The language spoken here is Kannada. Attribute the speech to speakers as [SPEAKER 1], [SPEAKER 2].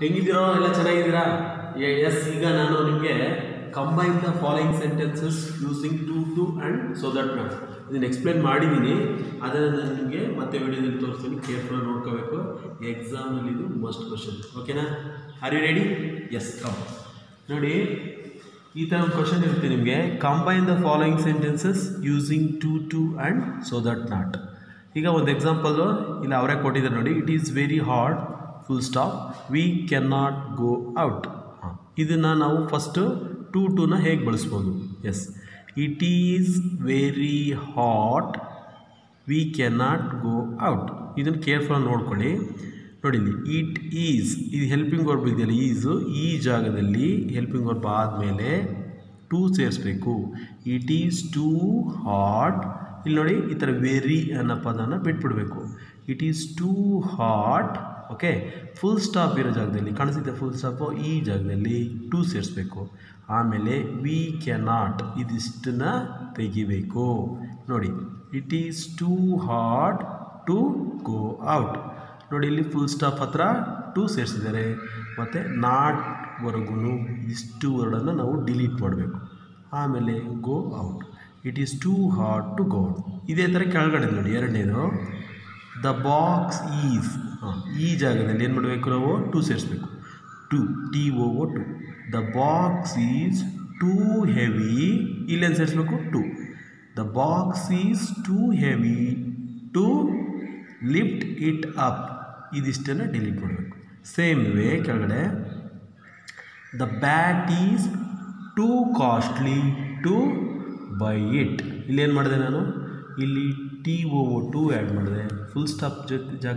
[SPEAKER 1] ಹೆಂಗಿದ್ದೀರೋ ಎಲ್ಲ ಚೆನ್ನಾಗಿದ್ದೀರಾ? ಎಸ್, ಈಗ ನಾನು ನಿಮಗೆ combine the following sentences using too to and so that not ಇದನ್ನು ಎಕ್ಸ್ಪ್ಲೇನ್ ಮಾಡಿದ್ದೀನಿ ಅದನ್ನು ನಾನು ನಿಮಗೆ ಮತ್ತೆ ವಿಡಿಯೋದಲ್ಲಿ ತೋರಿಸ್ತೀನಿ. ಕೇರ್ಫುಲ್ ನೋಡ್ಕೋಬೇಕು. ಎಕ್ಸಾಮಲ್ಲಿ ಇದು ಮಸ್ಟ್ ಕ್ವಶನ್ ಓಕೆನಾ are you ready yes come ನೋಡಿ, ಈ ಥರ ಒಂದು ಕ್ವಶನ್ ಇರುತ್ತೆ ನಿಮಗೆ. Combine the following sentences using too to and so that not ಈಗ ಒಂದು ಎಕ್ಸಾಂಪಲ್ಲು ಇಲ್ಲಿ ಅವರೇ ಕೊಟ್ಟಿದ್ದಾರೆ ನೋಡಿ. It is very hard full stop we can not go out ಹಾಂ. ಇದನ್ನು ನಾವು ಫಸ್ಟು ಟು ಟೂನ ಹೇಗೆ ಬಳಸ್ಬೋದು? Yes it is very hot we can not go out ಇದನ್ನು ಕೇರ್ಫುಲ್ ನೋಡ್ಕೊಳ್ಳಿ. ನೋಡಿ ಇಲ್ಲಿ ಇಟ್ ಈಸ್ ಇದು ಹೆಲ್ಪಿಂಗ್ ವರ್ಬ್ ಇದೆಯಲ್ಲ ಈಸು ಈ ಜಾಗದಲ್ಲಿ ಹೆಲ್ಪಿಂಗ್ ವರ್ಬ್ ಆದಮೇಲೆ ಟೂ ಸೇರಿಸ್ಬೇಕು. ಇಟ್ ಈಸ್ ಟೂ ಹಾಟ್ ಇಲ್ಲಿ ನೋಡಿ, ಈ ಥರ ವೆರಿ ಅನ್ನೋ ಪದನ ಬಿಟ್ಬಿಡಬೇಕು. It is too hot okay? Full stop ಇರೋ ಜಾಗದಲ್ಲಿ ಕಾಣಿಸುತ್ತೆ ಫುಲ್ ಸ್ಟಾಪು ಈ ಜಾಗದಲ್ಲಿ ಟೂ ಸೇರಿಸ್ಬೇಕು ಆಮೇಲೆ ವಿ ಕ್ಯಾನಾಟ್ ಇದಿಷ್ಟನ್ನ ತೆಗಿಬೇಕು. ನೋಡಿ it is too hot to go out ನೋಡಿ, ಇಲ್ಲಿ ಫುಲ್ ಸ್ಟಾಪ್ ಹತ್ರ ಟೂ ಸೇರಿಸಿದ್ದಾರೆ ಮತ್ತು ನಾಟ್ವರೆಗೂ ಇಷ್ಟು ವರ್ಡನ್ನು ನಾವು ಡಿಲೀಟ್ ಮಾಡಬೇಕು. ಆಮೇಲೆ go out it is too hot to go out ಇದೇ ಥರ ಕೆಳಗಡೆ ನೋಡಿ, ಎರಡನೇದು. ದ ಬಾಕ್ಸ್ ಈಸ್ ಈ ಜಾಗದಲ್ಲಿ ಏನು ಮಾಡಬೇಕು ನಾವು? ಟು ಸೇರಿಸ್ಬೇಕು. To T O to the box is too heavy ಇಲ್ಲೇನು ಸೇರಿಸ್ಬೇಕು? To the box is too heavy to lift it up ಇದಿಷ್ಟನ್ನು ಡಿಲೀಟ್ ಮಾಡಬೇಕು. ಸೇಮ್ ವೇ ಕೆಳಗಡೆ. The bat is too costly to buy it ಇಲ್ಲೇನು ಮಾಡಿದೆ ನಾನು? ಇಲ್ಲಿ ಟಿ ಓ ಟು ಆ್ಯಡ್ ಮಾಡಿದೆ ಫುಲ್ ಸ್ಟಾಪ್ ಜೊತೆ ಜಾಗ